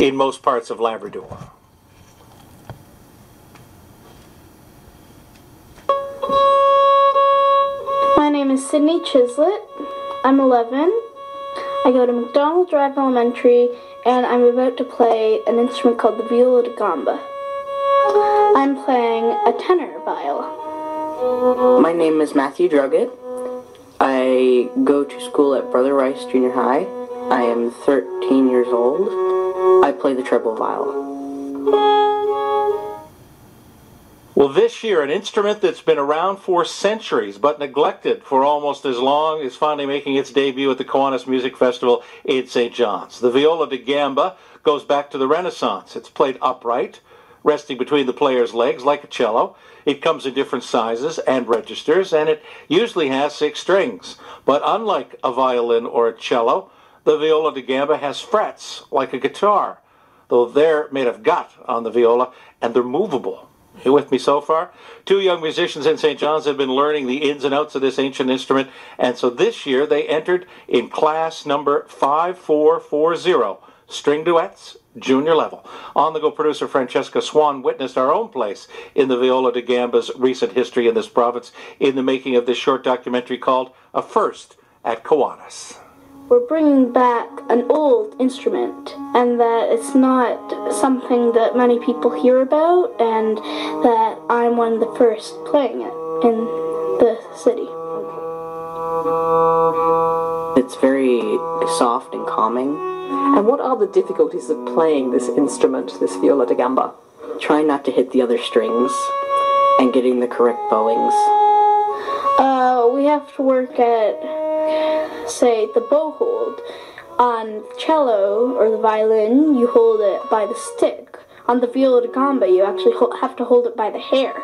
in most parts of Labrador. My name is Sydney Chislett. I'm 11. I go to McDonald Drive Elementary and I'm about to play an instrument called the viola da gamba. I'm playing a tenor viola. My name is Matthew Druggett. I go to school at Brother Rice Junior High. I am 13 years old. I play the treble viola. Well, this year, an instrument that's been around for centuries but neglected for almost as long is finally making its debut at the Kiwanis Music Festival in St. John's. The viola da gamba goes back to the Renaissance. It's played upright, resting between the player's legs like a cello. It comes in different sizes and registers, and it usually has six strings. But unlike a violin or a cello, the viola da gamba has frets like a guitar, though they're made of gut on the viola and they're movable. You with me so far? Two young musicians in St. John's have been learning the ins and outs of this ancient instrument, and so this year they entered in class number 5440, string duets, junior level. On the go producer Francesca Swan witnessed our own place in the viola da gamba's recent history in this province in the making of this short documentary called A First at Kiwanis we're bringing back an old instrument and that it's not something that many people hear about and that I'm one of the first playing it in the city. It's very soft and calming. And what are the difficulties of playing this instrument, this viola da gamba? Trying not to hit the other strings and getting the correct bowings. Uh, we have to work at say the bow hold. On cello or the violin, you hold it by the stick. On the viola da gamba, you actually have to hold it by the hair.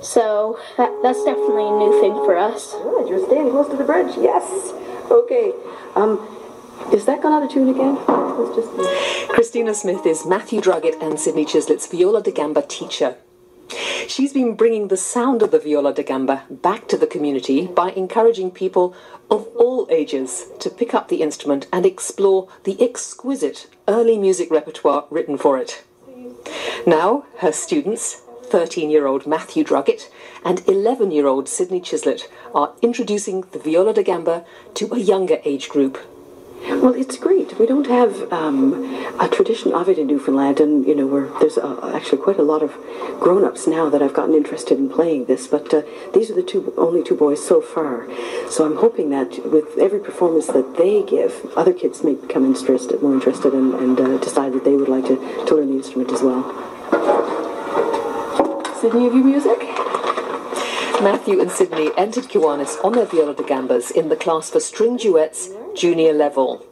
So that, that's definitely a new thing for us. Good, you're staying close to the bridge. Yes. Okay. Um, is that gone out of tune again? Just... Christina Smith is Matthew Druggett and Sydney Chislett's viola da gamba teacher. She's been bringing the sound of the viola da gamba back to the community by encouraging people of all ages to pick up the instrument and explore the exquisite early music repertoire written for it. Now, her students, 13 year old Matthew Druggett and 11 year old Sydney Chislett, are introducing the viola da gamba to a younger age group. Well, it's great. We don't have um, a tradition of it in Newfoundland, and you know, we're, there's uh, actually quite a lot of grown-ups now that I've gotten interested in playing this. But uh, these are the two only two boys so far. So I'm hoping that with every performance that they give, other kids may become interested, more interested, and, and uh, decide that they would like to, to learn the instrument as well. Sydney, have you music? Matthew and Sydney entered Kiwanis on their viola da gambas in the class for string duets junior level.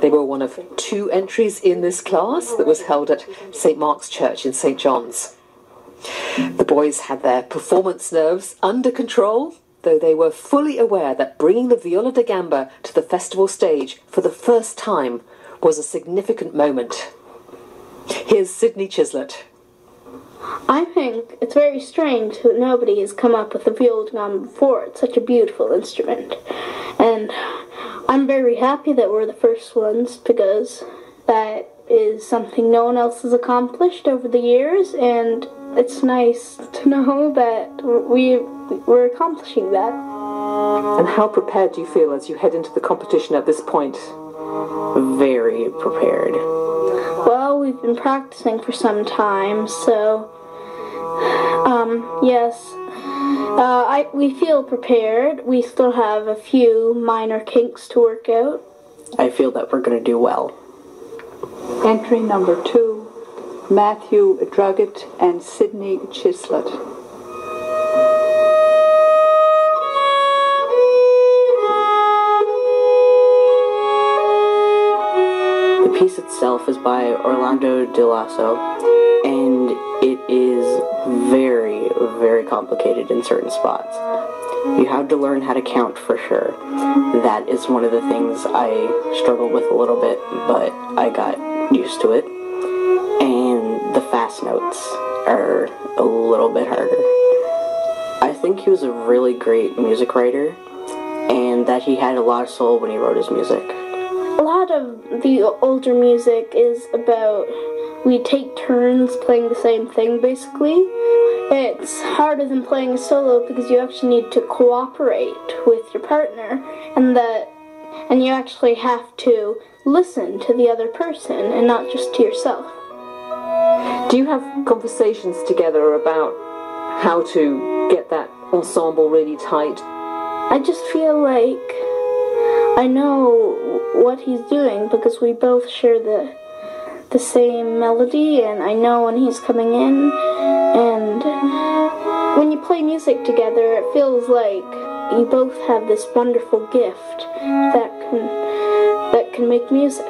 They were one of two entries in this class that was held at St Mark's Church in St John's. The boys had their performance nerves under control, though they were fully aware that bringing the viola da gamba to the festival stage for the first time was a significant moment. Here's Sydney Chislett. I think it's very strange that nobody has come up with a viola da gamba before. It's such a beautiful instrument. And I'm very happy that we're the first ones because that is something no one else has accomplished over the years and it's nice to know that we, we're accomplishing that. And how prepared do you feel as you head into the competition at this point? Very prepared. Well, we've been practicing for some time, so um, yes. Uh, I, we feel prepared. We still have a few minor kinks to work out. I feel that we're going to do well. Entry number two, Matthew Druggett and Sydney Chislett. The piece itself is by Orlando Di Lasso, and it is very, very complicated in certain spots. You have to learn how to count for sure. That is one of the things I struggled with a little bit, but I got used to it. And the fast notes are a little bit harder. I think he was a really great music writer, and that he had a lot of soul when he wrote his music. A lot of the older music is about we take turns playing the same thing basically. It's harder than playing a solo because you actually need to cooperate with your partner and that and you actually have to listen to the other person and not just to yourself. Do you have conversations together about how to get that ensemble really tight? I just feel like I know what he's doing because we both share the the same melody and I know when he's coming in and when you play music together it feels like you both have this wonderful gift that can that can make music.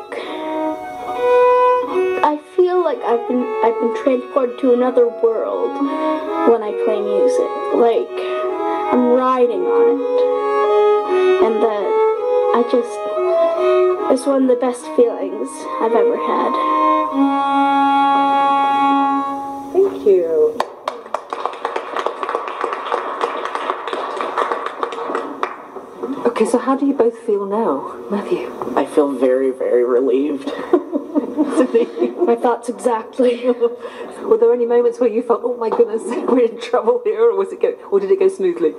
I feel like I've been I've been transported to another world when I play music. Like I'm riding on it. And that I just it's one of the best feelings I've ever had. Thank you. Okay, so how do you both feel now, Matthew? I feel very, very relieved. My thoughts exactly. Were there any moments where you felt, oh my goodness, we're in trouble here, or was it go, or did it go smoothly?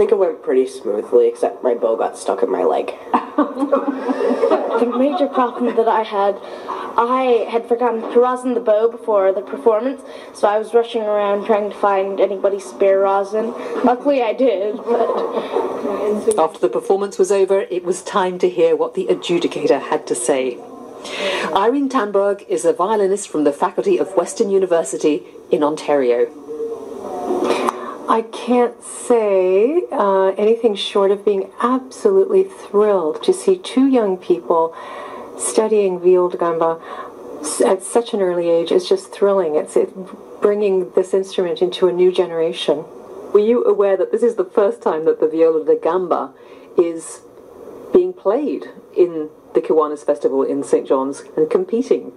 I think it went pretty smoothly, except my bow got stuck in my leg. the major problem that I had, I had forgotten to rosin the bow before the performance, so I was rushing around trying to find anybody's spare rosin. Luckily, I did, but. After the performance was over, it was time to hear what the adjudicator had to say. Irene Tamberg is a violinist from the faculty of Western University in Ontario. I can't say uh, anything short of being absolutely thrilled to see two young people studying viol da gamba at such an early age. It's just thrilling. It's it, bringing this instrument into a new generation. Were you aware that this is the first time that the viola da gamba is being played in the Kiwanis Festival in St. John's and competing?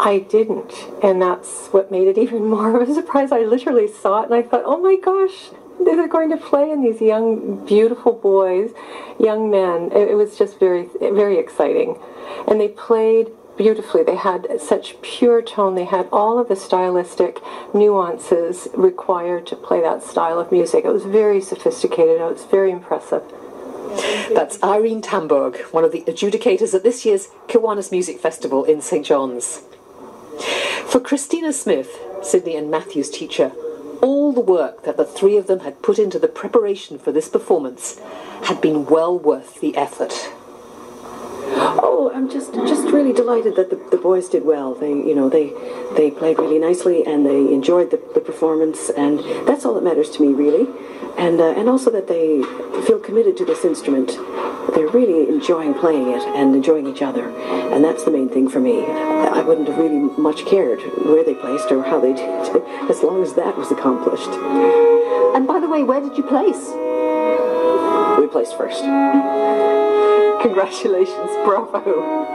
I didn't, and that's what made it even more of a surprise. I literally saw it and I thought, oh my gosh, they're going to play in these young, beautiful boys, young men. It, was just very, very exciting. And they played beautifully. They had such pure tone. They had all of the stylistic nuances required to play that style of music. It was very sophisticated. It was very impressive. That's Irene Tamberg, one of the adjudicators at this year's Kiwanis Music Festival in St. John's. For Christina Smith, Sydney and Matthew's teacher, all the work that the three of them had put into the preparation for this performance had been well worth the effort. Oh, I'm just just really delighted that the, the boys did well. They, you know, they they played really nicely and they enjoyed the, the performance, and that's all that matters to me, really. And uh, and also that they feel committed to this instrument. They're really enjoying playing it and enjoying each other, and that's the main thing for me. I wouldn't have really much cared where they placed or how they did, as long as that was accomplished. And by the way, where did you place? We placed first. Congratulations, bravo.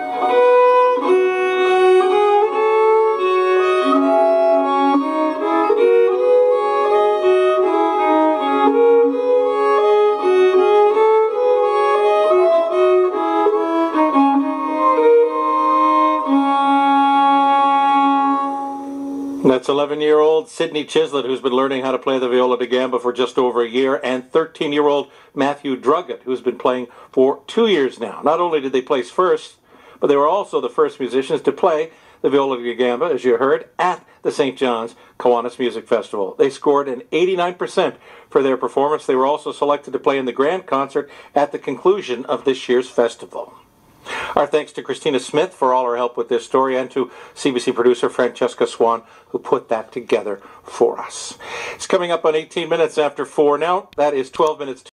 11 year old Sydney Chislett, who's been learning how to play the viola da gamba for just over a year, and 13 year old Matthew Druggett, who's been playing for two years now. Not only did they place first, but they were also the first musicians to play the viola da gamba, as you heard, at the St. John's Kiwanis Music Festival. They scored an 89% for their performance. They were also selected to play in the grand concert at the conclusion of this year's festival. Our thanks to Christina Smith for all her help with this story and to CBC producer Francesca Swan who put that together for us. It's coming up on 18 minutes after 4 now. That is 12 minutes